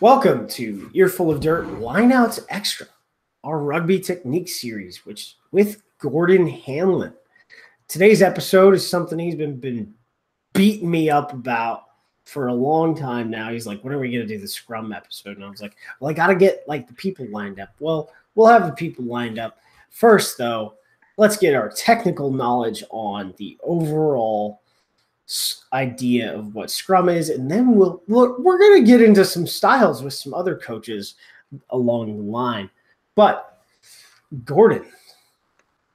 Welcome to Earful of Dirt Lineouts Extra, our rugby technique series, which with Gordon Hanlon. Today's episode is something he's been been beating me up about for a long time now. He's like, "When are we going to do the Scrum episode?" And I was like, "Well, I got to get like the people lined up." Well, we'll have the people lined up first, though. Let's get our technical knowledge on the overall idea of what Scrum is, and then we'll, we'll we're going to get into some styles with some other coaches along the line. But Gordon,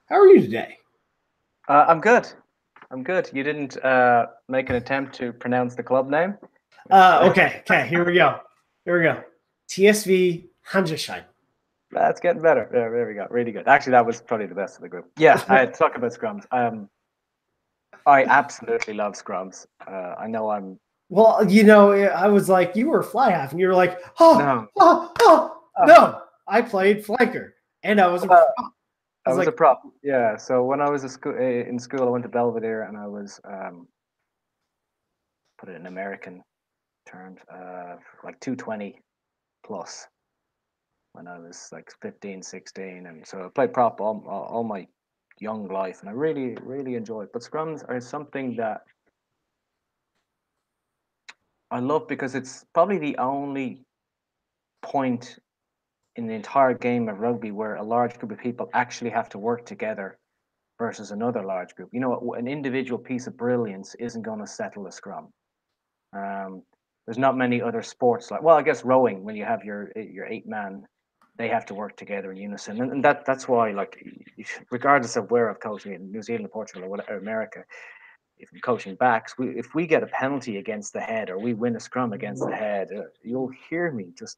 how are you today? Uh, I'm good. I'm good. You didn't uh, make an attempt to pronounce the club name. Uh, okay. Okay. Here we go. Here we go. TSV Handelsheim. That's getting better. There, there we go. Really good. Actually, that was probably the best of the group. Yeah, I talk about scrums. Um, I absolutely love scrums. Uh, I know I'm. Well, you know, I was like, you were fly half, and you were like, oh, no, oh, oh, oh. no. I played flanker, and I was a uh, prop. I was, I was like, a prop. Yeah. So when I was school, eh, in school, I went to Belvedere, and I was um, put it in American terms, uh, like 220 plus when I was like 15, 16. And so I played prop all, all, all my young life, and I really, really enjoy it. But scrums are something that I love because it's probably the only point in the entire game of rugby where a large group of people actually have to work together versus another large group. You know, an individual piece of brilliance isn't going to settle a scrum. Um, there's not many other sports like well, I guess rowing when you have your your eight man they have to work together in unison, and, and that that's why, like, regardless of where I've coaching in New Zealand, Portugal, or, whatever, America, if I'm coaching backs, we, if we get a penalty against the head or we win a scrum against the head, uh, you'll hear me just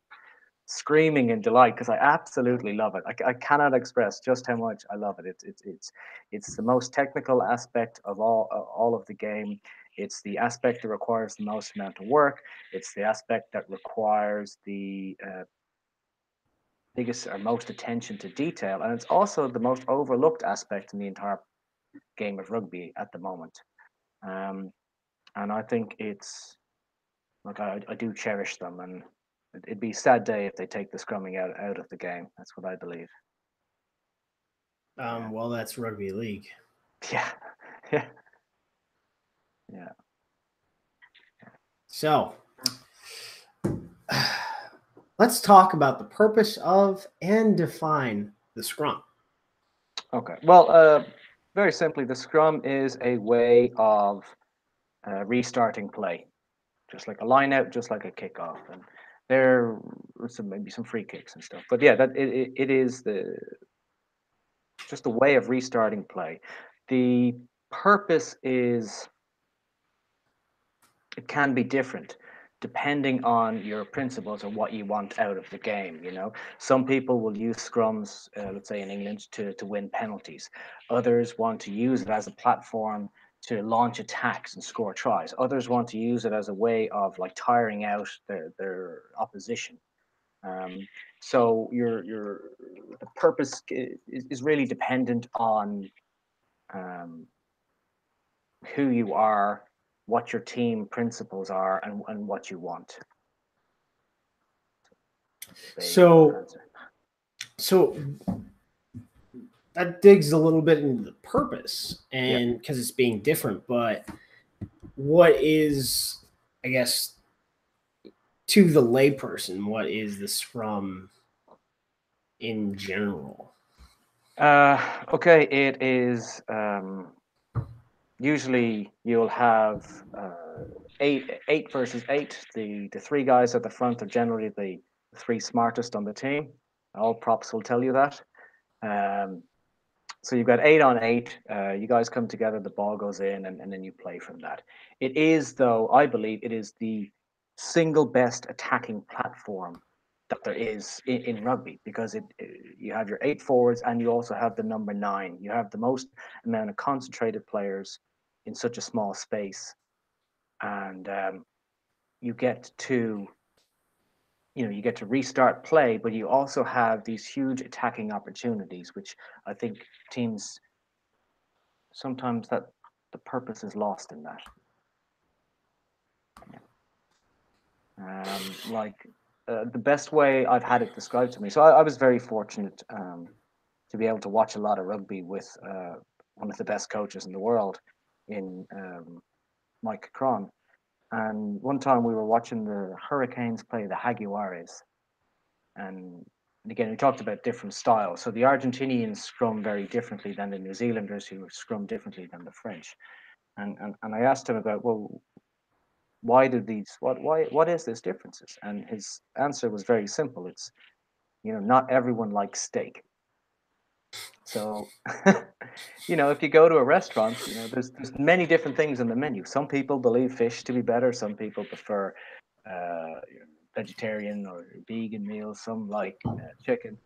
screaming in delight because I absolutely love it. I, I, cannot express just how much I love it. It's it's it's it's the most technical aspect of all uh, all of the game. It's the aspect that requires the most amount of work. It's the aspect that requires the uh, biggest or most attention to detail, and it's also the most overlooked aspect in the entire game of rugby at the moment. Um, and I think it's like I, I do cherish them, and it'd be a sad day if they take the scrumming out out of the game. That's what I believe. Um, well, that's rugby league. Yeah, yeah, yeah. So, let's talk about the purpose of and define the scrum. Okay. Well, uh, very simply, the scrum is a way of uh, restarting play, just like a line out, just like a kickoff, and there are some maybe some free kicks and stuff. But yeah, that it, it is the just a way of restarting play. The purpose is it can be different depending on your principles or what you want out of the game. You know, some people will use scrums, uh, let's say in England, to to win penalties. Others want to use it as a platform to launch attacks and score tries. Others want to use it as a way of like tiring out their their opposition. Um, so your your the purpose is, is really dependent on um, who you are what your team principles are and, and what you want. So, so that digs a little bit into the purpose and because yeah. it's being different, but what is, I guess, to the layperson, what is the scrum in general? Uh, okay, it is um, usually you'll have uh, eight eight versus eight. The the three guys at the front are generally the three smartest on the team. All props will tell you that. Um, so you've got eight on eight. Uh, you guys come together, the ball goes in, and, and then you play from that. It is, though, I believe it is the single best attacking platform that there is in, in rugby because it, it, you have your eight forwards and you also have the number nine. You have the most amount of concentrated players in such a small space, and um, you get to you know you get to restart play, but you also have these huge attacking opportunities, which I think teams sometimes that the purpose is lost in that. Um, like uh, the best way I've had it described to me. So I, I was very fortunate um, to be able to watch a lot of rugby with uh, one of the best coaches in the world in um, Mike Cron. And one time we were watching the Hurricanes play the Jaguares. And, and again, we talked about different styles. So the Argentinians scrum very differently than the New Zealanders, who scrum differently than the French. And, and, and I asked him about, well, why do these, what, why, what is this differences? And his answer was very simple. It's, you know, not everyone likes steak. So, you know, if you go to a restaurant, you know, there's there's many different things in the menu. Some people believe fish to be better. Some people prefer uh, vegetarian or vegan meals. Some like uh, chicken.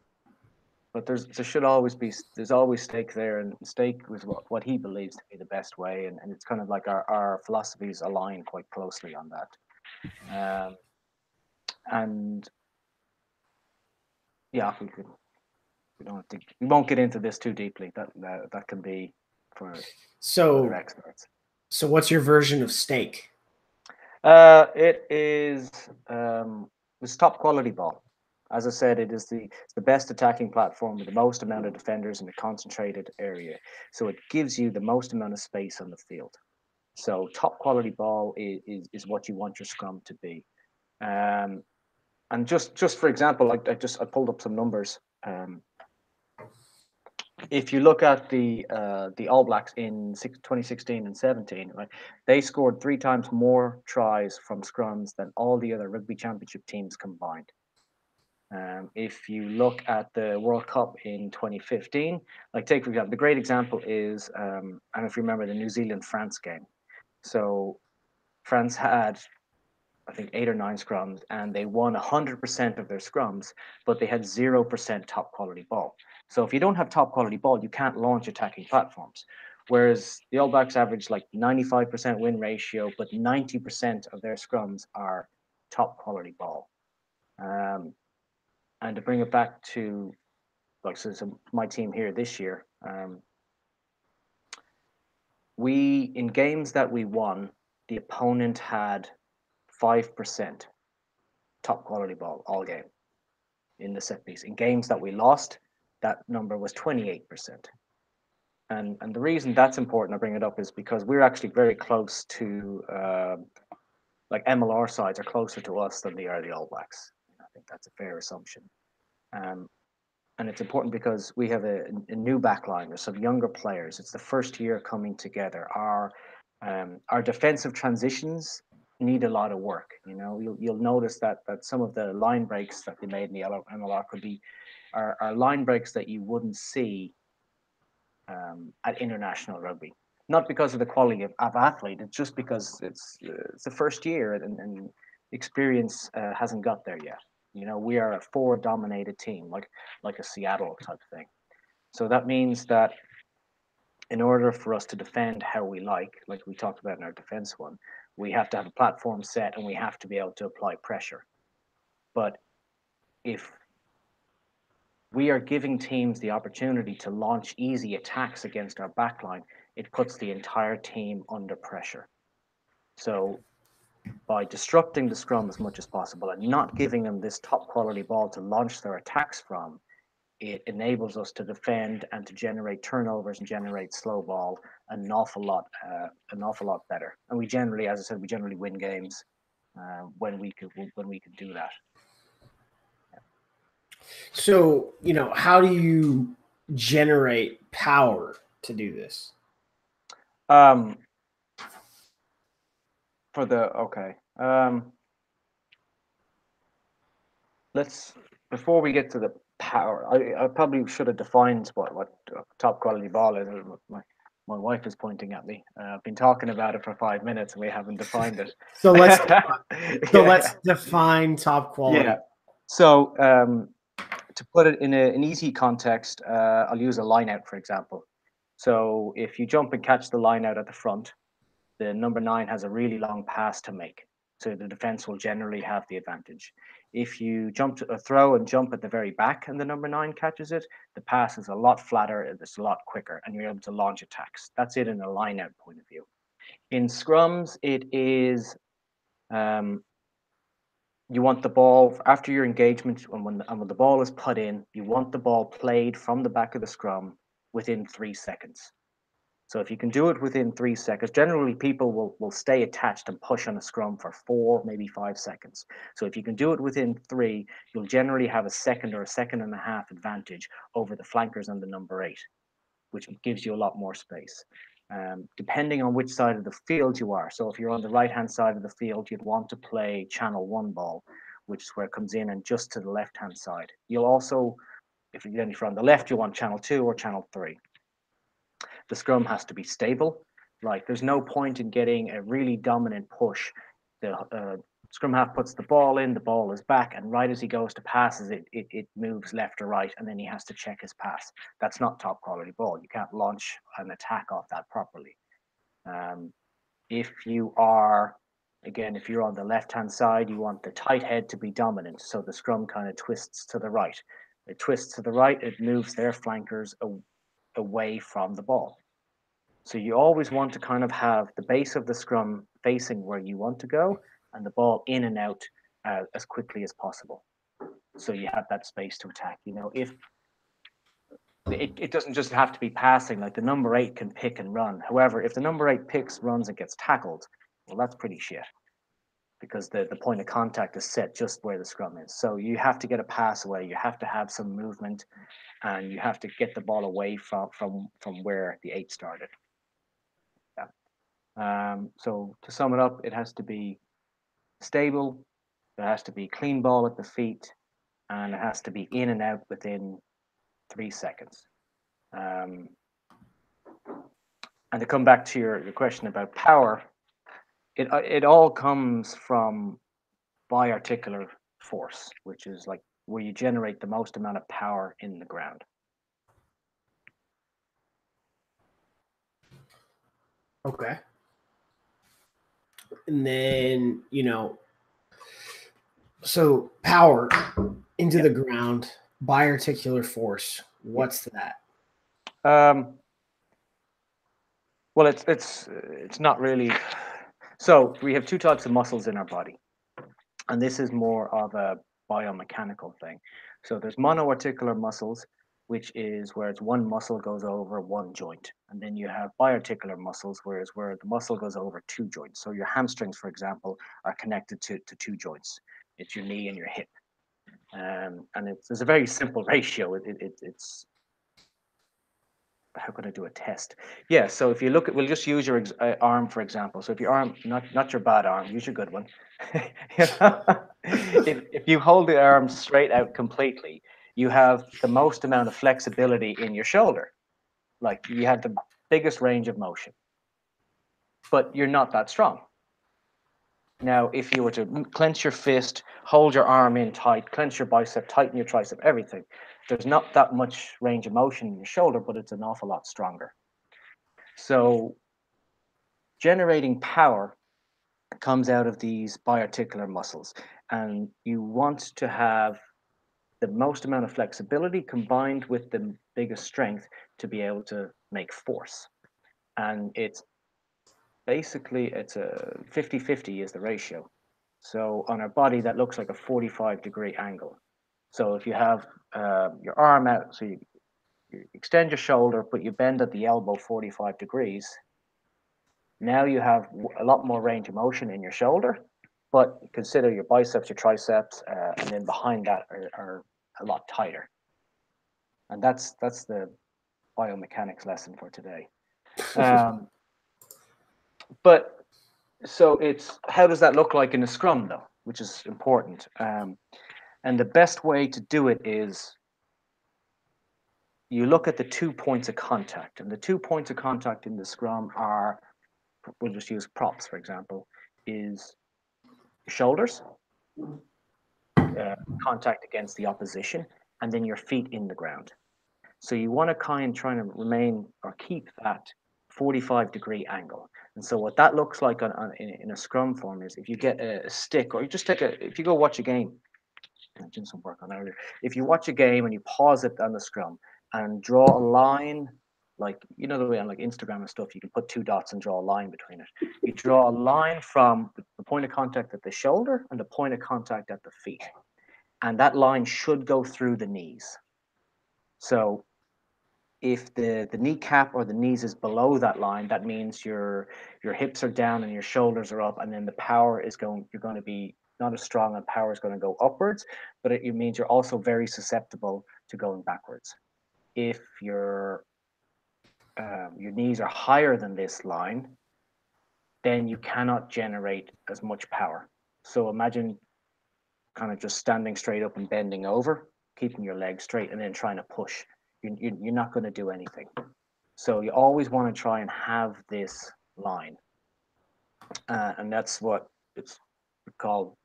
But there's there should always be there's always steak there, and steak was what, what he believes to be the best way, and, and it's kind of like our, our philosophies align quite closely on that. Um, and yeah, we could we don't think we won't get into this too deeply. That that, that can be for so other experts. So, what's your version of steak? Uh, it is um, it's top quality ball. As I said, it is the the best attacking platform with the most amount of defenders in a concentrated area. So it gives you the most amount of space on the field. So top quality ball is, is, is what you want your scrum to be. Um, and just just for example, I, I just I pulled up some numbers. Um, if you look at the uh, the All Blacks in 2016 and 17, right, they scored three times more tries from scrums than all the other rugby championship teams combined. Um, if you look at the World Cup in 2015, like take for example, the great example is um, I don't know if you remember the New Zealand France game. So France had I think eight or nine scrums, and they won 100% of their scrums, but they had 0% top quality ball. So if you don't have top quality ball, you can't launch attacking platforms. Whereas the All Blacks average like 95% win ratio, but 90% of their scrums are top quality ball. Um, and to bring it back to like so, so my team here this year, um, we in games that we won, the opponent had five percent top quality ball all game in the set piece. In games that we lost, that number was 28%. And, and the reason that's important, I bring it up, is because we're actually very close to, uh, like MLR sides are closer to us than they are the All Blacks. I think that's a fair assumption. Um, and it's important because we have a, a new backline. There's some younger players. It's the first year coming together. Our um, our defensive transitions need a lot of work. You know, you'll you'll notice that that some of the line breaks that they made in the MLR could be are, are line breaks that you wouldn't see um, at international rugby. Not because of the quality of, of athlete, it's just because it's it's the first year and, and experience uh, hasn't got there yet. You know, we are a forward dominated team, like like a Seattle type thing. So that means that in order for us to defend how we like, like we talked about in our defense one, we have to have a platform set and we have to be able to apply pressure. But if we are giving teams the opportunity to launch easy attacks against our backline, it puts the entire team under pressure. So by disrupting the scrum as much as possible and not giving them this top quality ball to launch their attacks from, it enables us to defend and to generate turnovers and generate slow ball an awful lot, uh, an awful lot better. And we generally, as I said, we generally win games uh, when we could when we can do that. So, you know, how do you generate power to do this? Um, for the okay. Um, let's before we get to the power. I, I probably should have defined what what top quality ball is. My my wife is pointing at me. Uh, I've been talking about it for five minutes and we haven't defined it. so let's so yeah. let's define top quality. Yeah. So um, to put it in a, an easy context, uh, I'll use a line out, for example. So if you jump and catch the line out at the front, the number nine has a really long pass to make. So the defense will generally have the advantage. If you jump to a throw and jump at the very back and the number nine catches it, the pass is a lot flatter, it's a lot quicker, and you're able to launch attacks. That's it in a line out point of view. In scrums, it is um, you want the ball after your engagement and when, the, and when the ball is put in, you want the ball played from the back of the scrum within three seconds. So if you can do it within three seconds, generally people will, will stay attached and push on a scrum for four, maybe five seconds. So if you can do it within three, you'll generally have a second or a second and a half advantage over the flankers and the number eight, which gives you a lot more space. Um, depending on which side of the field you are. So if you're on the right hand side of the field, you'd want to play channel one ball, which is where it comes in and just to the left hand side. You'll also, if you're on the left, you want channel two or channel three the scrum has to be stable. Like there's no point in getting a really dominant push. The uh, scrum half puts the ball in, the ball is back, and right as he goes to passes it, it, it moves left or right, and then he has to check his pass. That's not top quality ball. You can't launch an attack off that properly. Um, if you are again, if you're on the left hand side, you want the tight head to be dominant, so the scrum kind of twists to the right. It twists to the right, it moves their flankers away from the ball. So you always want to kind of have the base of the scrum facing where you want to go and the ball in and out uh, as quickly as possible. So you have that space to attack. You know, if it, it doesn't just have to be passing, like the number eight can pick and run. However, if the number eight picks, runs, and gets tackled, well, that's pretty shit because the, the point of contact is set just where the scrum is. So you have to get a pass away, you have to have some movement, and you have to get the ball away from from from where the eight started. Yeah. Um, so to sum it up, it has to be stable, there has to be clean ball at the feet, and it has to be in and out within three seconds. Um, and to come back to your, your question about power, it uh, it all comes from biarticular force, which is like where you generate the most amount of power in the ground. Okay. And then, you know, so power into yep. the ground, biarticular force. What's that? Um, well, it's it's it's not really so we have two types of muscles in our body, and this is more of a biomechanical thing. So there's monoarticular muscles, which is where it's one muscle goes over one joint, and then you have biarticular muscles, whereas where the muscle goes over two joints. So your hamstrings, for example, are connected to, to two joints. It's your knee and your hip. Um, and it's, it's a very simple ratio. It, it, it's how can I do a test? Yeah, so if you look at, we'll just use your uh, arm for example. So if your arm, not not your bad arm, use your good one. if, if you hold the arm straight out completely, you have the most amount of flexibility in your shoulder. Like you have the biggest range of motion, but you're not that strong. Now, if you were to clench your fist, hold your arm in tight, clench your bicep, tighten your tricep, everything, there's not that much range of motion in your shoulder, but it's an awful lot stronger. So generating power comes out of these biarticular muscles. And you want to have the most amount of flexibility combined with the biggest strength to be able to make force. And it's basically, it's a 50-50 is the ratio. So on our body, that looks like a 45 degree angle. So if you have uh, your arm out, so you, you extend your shoulder, but you bend at the elbow 45 degrees, now you have a lot more range of motion in your shoulder, but consider your biceps, your triceps, uh, and then behind that are, are, a lot tighter. And that's that's the biomechanics lesson for today. Um, but so it's how does that look like in a scrum though, which is important. Um, and the best way to do it is you look at the two points of contact. And the two points of contact in the scrum are, we'll just use props, for example, is shoulders, uh, contact against the opposition, and then your feet in the ground. So you want to kind of try to remain or keep that 45 degree angle. And so what that looks like on, on in, in, a scrum form is if you get a, a stick or you just take a, if you go watch a game, I did some work on earlier. If you watch a game and you pause it on the scrum and draw a line like you know the way on like Instagram and stuff, you can put two dots and draw a line between it. You draw a line from the point of contact at the shoulder and the point of contact at the feet, and that line should go through the knees. So if the the kneecap or the knees is below that line, that means your your hips are down and your shoulders are up, and then the power is going. You're going to be not as strong, and power is going to go upwards. But it, means you're also very susceptible to going backwards. If your um, your knees are higher than this line, then you cannot generate as much power. So imagine kind of just standing straight up and bending over, keeping your legs straight, and then trying to push. You, you, you're not going to do anything. So you always want to try and have this line. Uh, and that's what it's called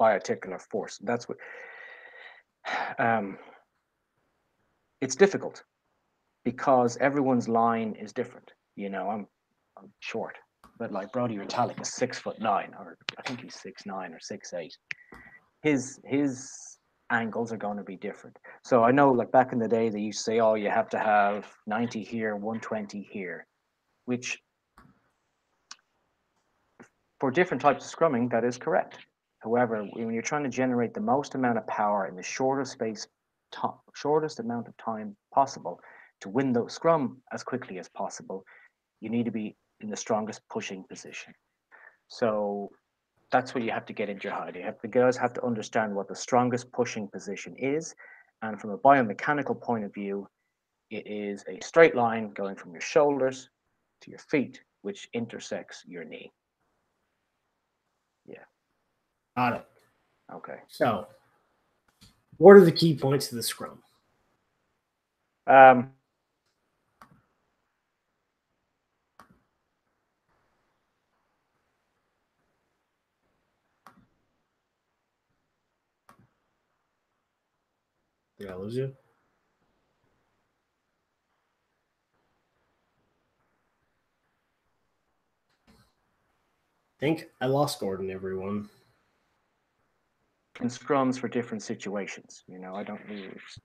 biarticular force. That's what um, it's difficult because everyone's line is different. You know, I'm I'm short, but like Brodie Retallick is six foot nine, or I think he's six nine or six eight. His his angles are going to be different. So I know, like back in the day, they used to say, "Oh, you have to have ninety here, one twenty here," which for different types of scrumming, that is correct. However, when you're trying to generate the most amount of power in the shortest space, shortest amount of time possible to win the scrum as quickly as possible, you need to be in the strongest pushing position. So that's what you have to get into your head. You have the guys have to understand what the strongest pushing position is, and from a biomechanical point of view, it is a straight line going from your shoulders to your feet, which intersects your knee. Yeah. Got it. Okay. So, what are the key points of the scrum? Um, Did I lose you? I think I lost Gordon, everyone. And scrums for different situations. You know, I don't.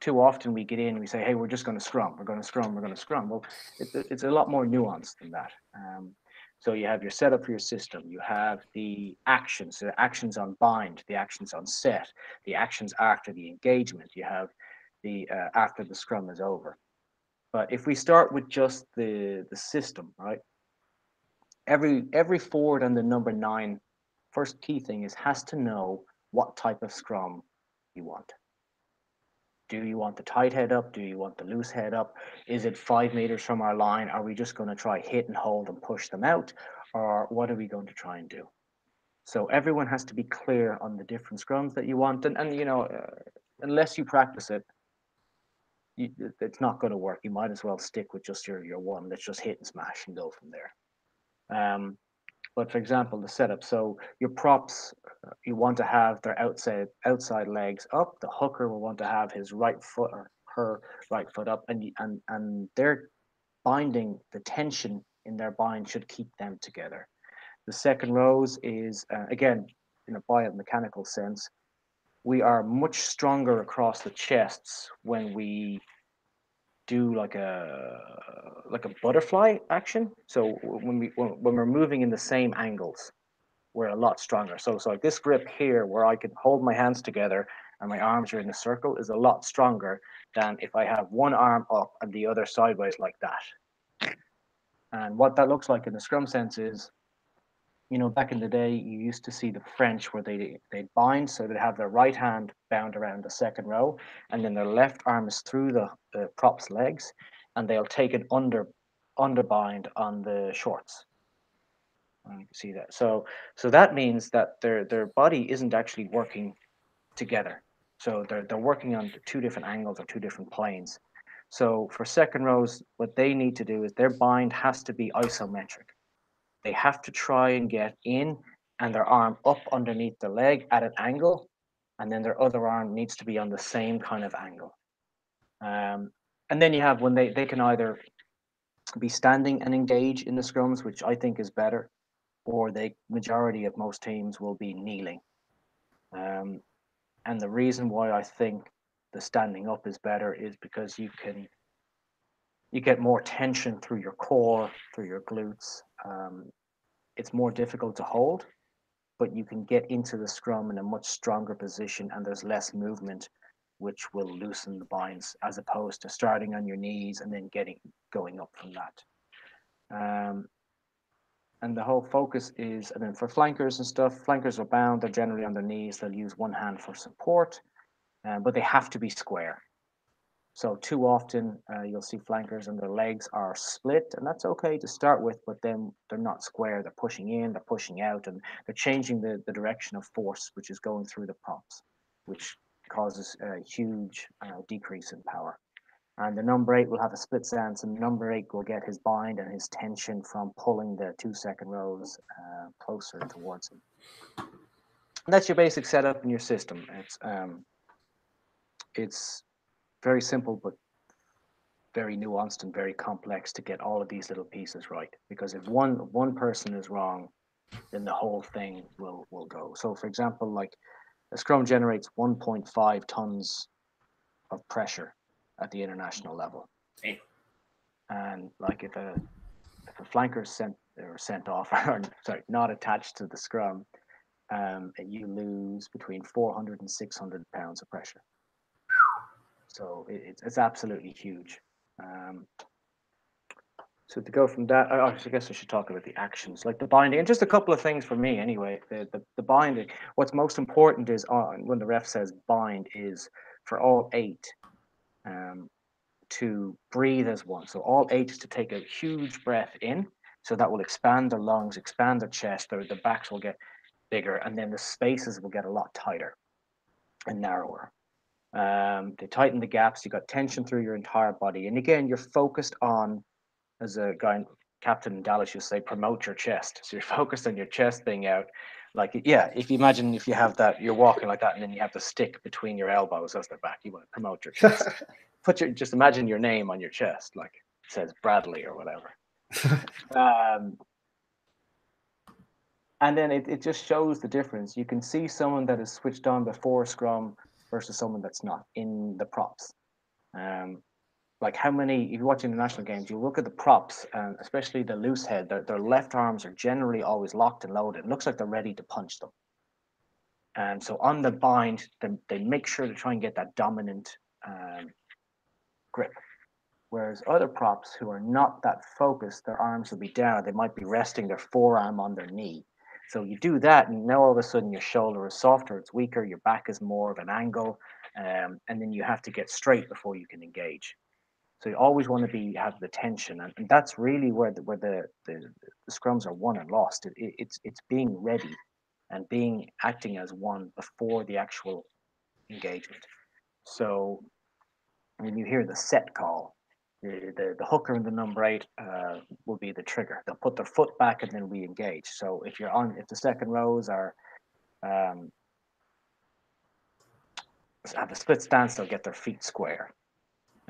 Too often we get in, and we say, "Hey, we're just going to scrum. We're going to scrum. We're going to scrum." Well, it, it's a lot more nuanced than that. Um, so you have your setup for your system. You have the actions, the actions on bind, the actions on set, the actions after the engagement. You have the uh, after the scrum is over. But if we start with just the the system, right? Every every forward and the number nine, first key thing is has to know what type of scrum you want. Do you want the tight head up? Do you want the loose head up? Is it five meters from our line? Are we just going to try hit and hold and push them out? Or what are we going to try and do? So everyone has to be clear on the different scrums that you want. And, and you know, uh, unless you practice it, you, it's not going to work. You might as well stick with just your, your one. Let's just hit and smash and go from there. Um, but for example, the setup. So your props, uh, you want to have their outside outside legs up. The hooker will want to have his right foot or her right foot up, and and and their binding, the tension in their bind should keep them together. The second rows is uh, again in a biomechanical sense. We are much stronger across the chests when we do like a like a butterfly action. So when we when, we're moving in the same angles, we're a lot stronger. So so like this grip here, where I can hold my hands together and my arms are in a circle, is a lot stronger than if I have one arm up and the other sideways like that. And what that looks like in the scrum sense is you know, back in the day, you used to see the French where they they bind, so they'd have their right hand bound around the second row, and then their left arm is through the, the prop's legs, and they'll take an under underbind on the shorts. And you can see that. So so that means that their their body isn't actually working together. So they're they're working on two different angles or two different planes. So for second rows, what they need to do is their bind has to be isometric they have to try and get in and their arm up underneath the leg at an angle, and then their other arm needs to be on the same kind of angle. Um, and then you have when they, they can either be standing and engage in the scrums, which I think is better, or the majority of most teams will be kneeling. Um, and the reason why I think the standing up is better is because you can you get more tension through your core, through your glutes. Um, it's more difficult to hold, but you can get into the scrum in a much stronger position and there's less movement, which will loosen the binds as opposed to starting on your knees and then getting going up from that. Um, and the whole focus is, and then for flankers and stuff, flankers are bound, they're generally on their knees, they'll use one hand for support, um, but they have to be square. So too often uh, you'll see flankers and their legs are split, and that's okay to start with, but then they're not square. They're pushing in, they're pushing out, and they're changing the, the direction of force, which is going through the props, which causes a huge uh, decrease in power. And the number eight will have a split stance, and number eight will get his bind and his tension from pulling the two second rows uh, closer towards him. And that's your basic setup in your system. It's um, it's very simple, but very nuanced and very complex to get all of these little pieces right. Because if one one person is wrong, then the whole thing will will go. So, for example, like a scrum generates 1.5 tons of pressure at the international level, and like if a if a flanker is sent or sent off or sorry not attached to the scrum, um, you lose between 400 and 600 pounds of pressure. So it, it's absolutely huge. Um, so to go from that, I, I guess I should talk about the actions, like the binding, and just a couple of things for me anyway. The the, the binding. What's most important is on when the ref says bind is for all eight um, to breathe as one. So all eight is to take a huge breath in. So that will expand their lungs, expand their chest, their the backs will get bigger, and then the spaces will get a lot tighter and narrower. Um, they tighten the gaps. You got tension through your entire body, and again, you're focused on, as a guy, Captain in Dallas you say, promote your chest. So you're focused on your chest being out. Like, yeah, if you imagine if you have that, you're walking like that, and then you have the stick between your elbows as the back. You want to promote your chest. Put your just imagine your name on your chest, like it says Bradley or whatever. um, and then it, it just shows the difference. You can see someone that is switched on before Scrum versus someone that's not in the props. Um, like how many, if you watch international games, you look at the props, and especially the loose head, their, their left arms are generally always locked and loaded. It looks like they're ready to punch them. And so on the bind, they, they make sure to try and get that dominant um, grip. Whereas other props who are not that focused, their arms will be down. They might be resting their forearm on their knee. So you do that, and now all of a sudden your shoulder is softer, it's weaker, your back is more of an angle, um, and then you have to get straight before you can engage. So you always want to be have the tension, and, and that's really where the, where the, the, the scrums are won and lost. It, it, it's it's being ready and being acting as one before the actual engagement. So when you hear the set call, the, the, the hooker and the number eight uh, will be the trigger. They'll put their foot back and then we engage. So if you're on, if the second rows are um, have a split stance, they'll get their feet square.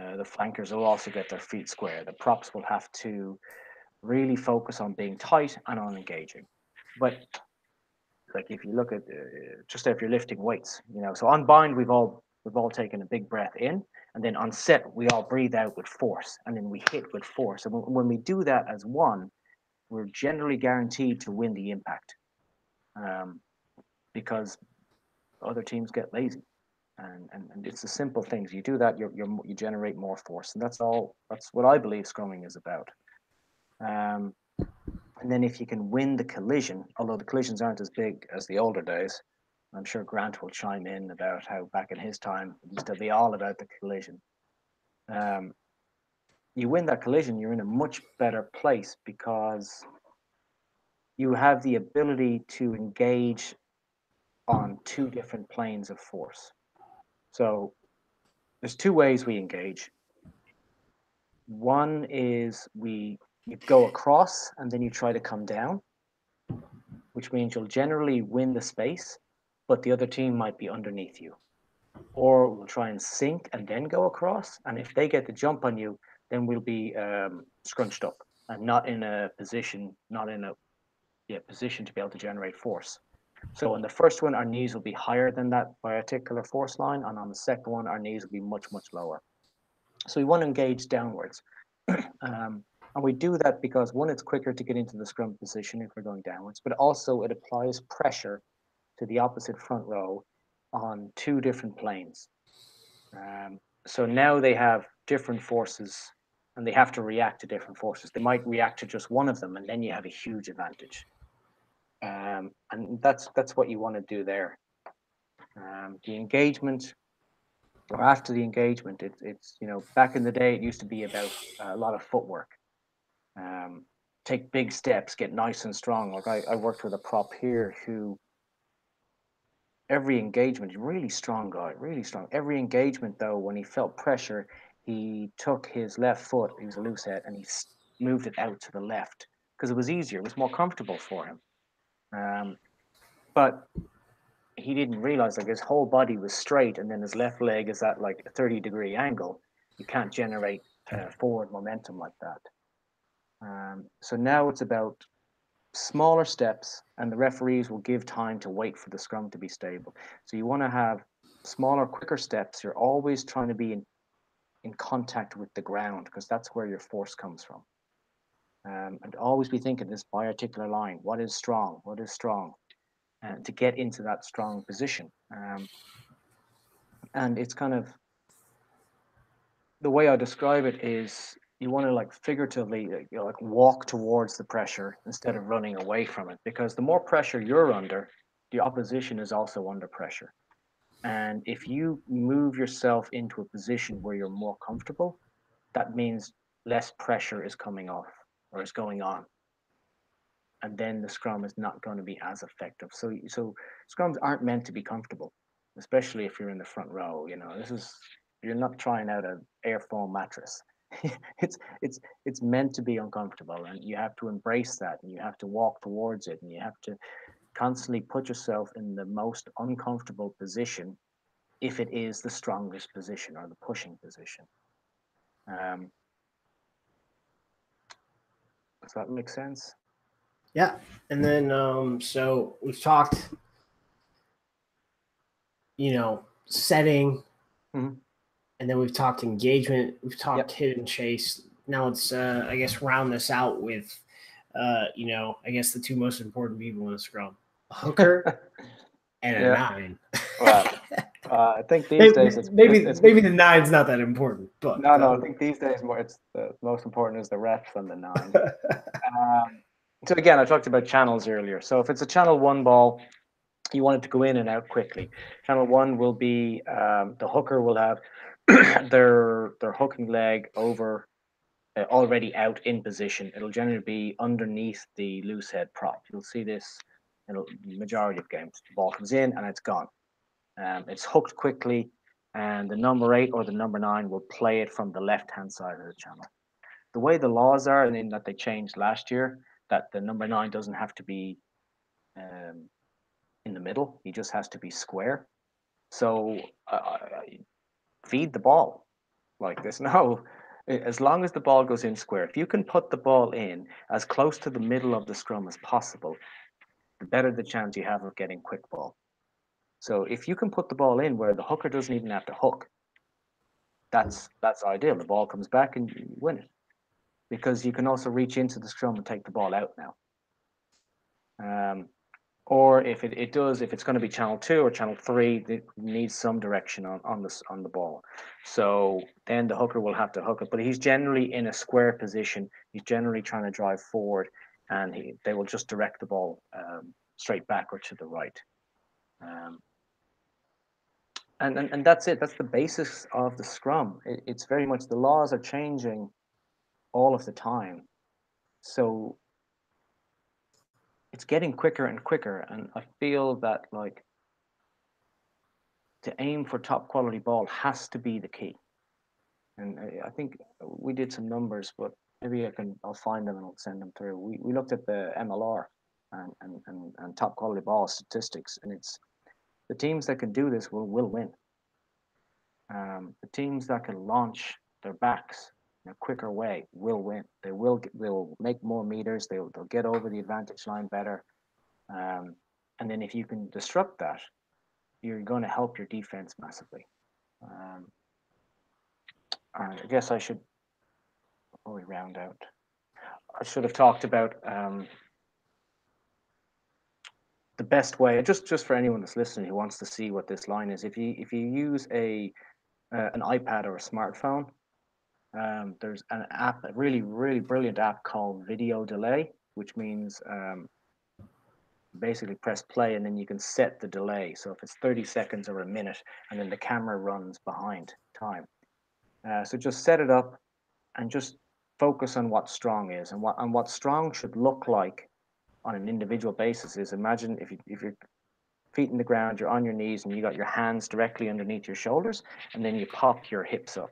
Uh, the flankers will also get their feet square. The props will have to really focus on being tight and on engaging. But like if you look at uh, just if you're lifting weights, you know, so on bind we've all we've all taken a big breath in and then on set, we all breathe out with force and then we hit with force. And when we do that as one, we're generally guaranteed to win the impact um, because other teams get lazy. And, and, and it's the simple things. You do that, you're, you generate more force. And that's all, that's what I believe scrumming is about. Um, and then if you can win the collision, although the collisions aren't as big as the older days, I'm sure Grant will chime in about how back in his time it used to be all about the collision. Um, you win that collision, you're in a much better place because you have the ability to engage on two different planes of force. So there's two ways we engage. One is we you go across and then you try to come down, which means you'll generally win the space but the other team might be underneath you. Or we'll try and sink and then go across. And if they get the jump on you, then we'll be um, scrunched up and not in a position, not in a yeah, position to be able to generate force. So on the first one, our knees will be higher than that particular force line, and on the second one, our knees will be much, much lower. So we want to engage downwards. um, and we do that because one, it's quicker to get into the scrum position if we're going downwards, but also it applies pressure to the opposite front row on two different planes. Um, so now they have different forces and they have to react to different forces. They might react to just one of them, and then you have a huge advantage. Um, and that's that's what you want to do there. Um, the engagement, or after the engagement, it, it's you know back in the day it used to be about a lot of footwork. Um, take big steps, get nice and strong. Like I, I worked with a prop here who every engagement, really strong guy, really strong. Every engagement though, when he felt pressure, he took his left foot, he was a loose head, and he moved it out to the left because it was easier, it was more comfortable for him. Um, but he didn't realize like his whole body was straight, and then his left leg is at like a 30 degree angle. You can't generate uh, forward momentum like that. Um, so now it's about smaller steps, and the referees will give time to wait for the scrum to be stable. So you want to have smaller, quicker steps. You're always trying to be in in contact with the ground because that's where your force comes from. Um, and always be thinking this biarticular line. What is strong? What is strong? And uh, to get into that strong position. Um, and it's kind of the way I describe it is you want to like figuratively uh, you know, like walk towards the pressure instead of running away from it because the more pressure you're under, the opposition is also under pressure. And if you move yourself into a position where you're more comfortable, that means less pressure is coming off or is going on. And then the scrum is not going to be as effective. So, so scrums aren't meant to be comfortable, especially if you're in the front row. You know, this is you're not trying out an air foam mattress. it's it's it's meant to be uncomfortable, and you have to embrace that, and you have to walk towards it, and you have to constantly put yourself in the most uncomfortable position if it is the strongest position or the pushing position. Um, does that make sense? Yeah. And then, um, so we've talked, you know, setting, mm-hmm. And then we've talked engagement, we've talked yep. hit and chase. Now let's, uh, I guess, round this out with, uh, you know, I guess the two most important people in a scrum a hooker and a yeah. nine. Well, uh, I think these maybe, days it's, maybe it's, it's, maybe the nine's not that important, but no, no. Um, I think these days more it's the most important is the ref than the nine. um, so again, I talked about channels earlier. So if it's a channel one ball, you want it to go in and out quickly. Channel one will be um, the hooker will have their their hooking leg over uh, already out in position. It'll generally be underneath the loose head prop. You'll see this in the majority of games. The ball comes in and it's gone. Um, it's hooked quickly, and the number eight or the number nine will play it from the left hand side of the channel. The way the laws are, and in that they changed last year, that the number nine doesn't have to be um, in the middle, he just has to be square. So uh, feed the ball. Like there's no, as long as the ball goes in square, if you can put the ball in as close to the middle of the scrum as possible, the better the chance you have of getting quick ball. So if you can put the ball in where the hooker doesn't even have to hook, that's that's ideal. The ball comes back and you win it. Because you can also reach into the scrum and take the ball out now. Um, or if it, it does, if it's going to be channel two or channel three, it needs some direction on, on this on the ball. So then the hooker will have to hook it. But he's generally in a square position. He's generally trying to drive forward and he, they will just direct the ball um, straight back or to the right. Um, and, and, and that's it. That's the basis of the Scrum. It, it's very much the laws are changing all of the time. So it's getting quicker and quicker. And I feel that like to aim for top quality ball has to be the key. And I think we did some numbers, but maybe I can I'll find them and I'll send them through. We we looked at the MLR and and, and, and top quality ball statistics, and it's the teams that can do this will will win. Um, the teams that can launch their backs in a quicker way will win. They will they'll make more meters. They'll they'll get over the advantage line better. Um, and then if you can disrupt that, you're going to help your defense massively. Um, I guess I should before we round out. I should have talked about um, the best way. Just just for anyone that's listening who wants to see what this line is. If you if you use a uh, an iPad or a smartphone, um, there's an app, a really really brilliant app called Video Delay, which means um, basically press play and then you can set the delay. So if it's 30 seconds or a minute, and then the camera runs behind time. Uh, so just set it up and just focus on what strong is and what and what strong should look like on an individual basis is imagine if you if you're feet in the ground, you're on your knees and you got your hands directly underneath your shoulders, and then you pop your hips up.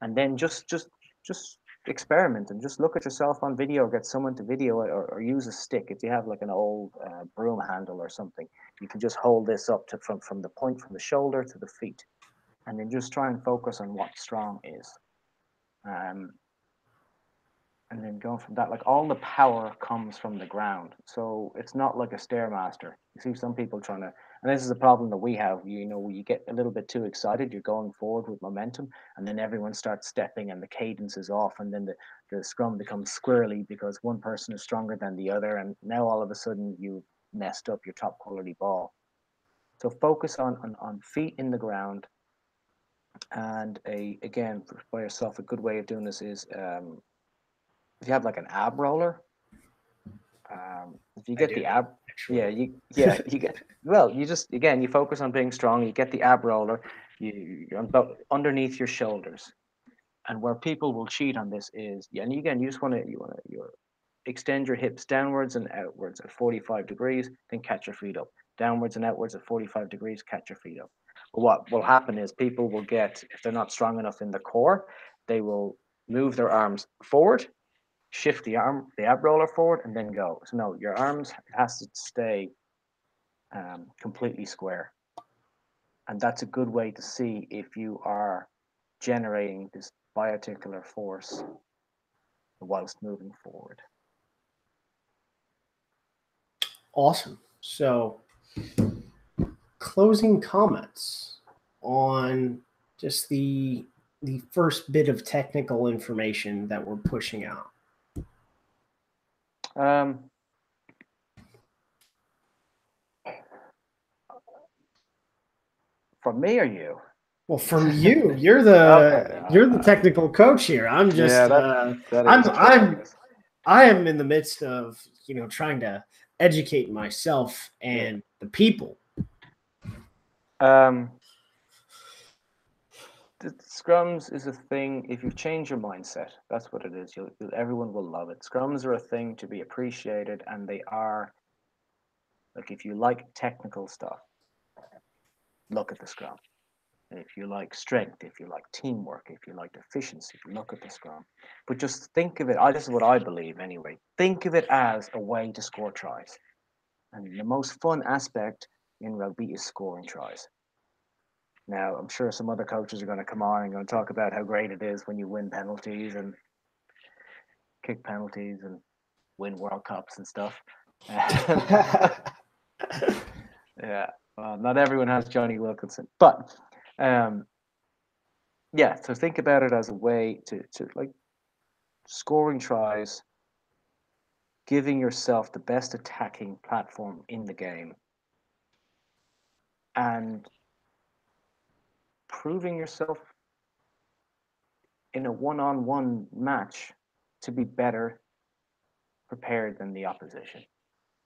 And then just just just experiment and just look at yourself on video or get someone to video it or, or use a stick. If you have like an old uh, broom handle or something you can just hold this up to from from the point from the shoulder to the feet. And then just try and focus on what strong is. Um, and then going from that. Like all the power comes from the ground. So it's not like a stairmaster. You see some people trying to and this is a problem that we have. You know you get a little bit too excited you're going forward with momentum and then everyone starts stepping and the cadence is off and then the, the scrum becomes squirrely because one person is stronger than the other and now all of a sudden you messed up your top quality ball. So focus on on, on feet in the ground. And a again for yourself a good way of doing this is um, if you have like an ab roller, um, if you get the ab, yeah, you yeah you get well, you just again you focus on being strong. You get the ab roller, you about underneath your shoulders, and where people will cheat on this is yeah, and again you just want to you want to you extend your hips downwards and outwards at 45 degrees, then catch your feet up. Downwards and outwards at 45 degrees, catch your feet up. But what will happen is people will get, if they're not strong enough in the core, they will move their arms forward shift the arm, the ab roller forward, and then go. So no, your arms has to stay um, completely square, and that's a good way to see if you are generating this biarticular force whilst moving forward. Awesome. So, closing comments on just the the first bit of technical information that we're pushing out. Um, from me or you? Well, from you, you're the okay. you're the technical coach here. I'm just yeah, that, uh, that I'm I'm I am in the midst of you know trying to educate myself and the people. Um, scrums is a thing. If you change your mindset, that's what it is. You'll, you'll, everyone will love it. Scrums are a thing to be appreciated, and they are like if you like technical stuff, look at the scrum. If you like strength, if you like teamwork, if you like efficiency, look at the scrum. But just think of it. I, this is what I believe anyway. Think of it as a way to score tries, and the most fun aspect in rugby is scoring tries. Now, I'm sure some other coaches are going to come on and going to talk about how great it is when you win penalties and kick penalties and win World Cups and stuff. yeah, well, not everyone has Jonny Wilkinson, but um, yeah. So think about it as a way to to like scoring tries, giving yourself the best attacking platform in the game, and proving yourself in a one-on-one match to be better prepared than the opposition.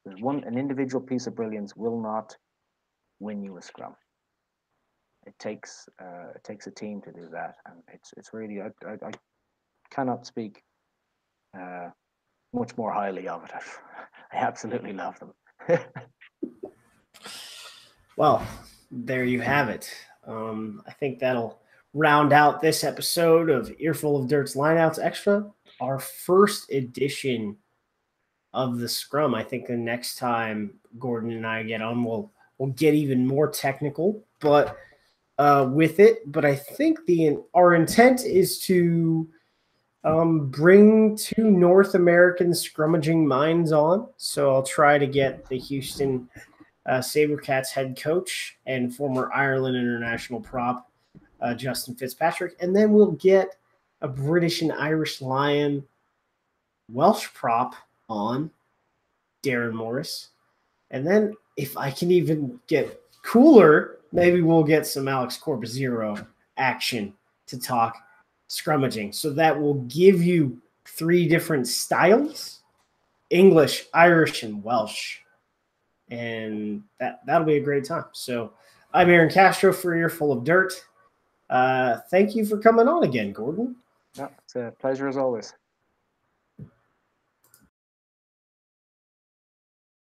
There's one an individual piece of brilliance will not win you a scrum. It takes uh, it takes a team to do that, and it's it's really I, I, I cannot speak uh, much more highly of it. I absolutely love them. well, there you have it. Um, I think that'll round out this episode of Earful of Dirt's Lineouts Extra, our first edition of the Scrum. I think the next time Gordon and I get on, we'll we'll get even more technical, but uh, with it. But I think the our intent is to um, bring two North American scrummaging minds on. So I'll try to get the Houston uh, Sabercats head coach and former Ireland international prop, uh, Justin Fitzpatrick. And then we'll get a British and Irish Lion Welsh prop on Darren Morris. And then if I can even get cooler, maybe we'll get some Alex Corbisiero action to talk scrummaging. So that will give you three different styles English, Irish, and Welsh. And that, that'll be a great time. So I'm Aaron Castro for Earful of Dirt. Uh, thank you for coming on again, Gordon. Yeah, it's a pleasure as always.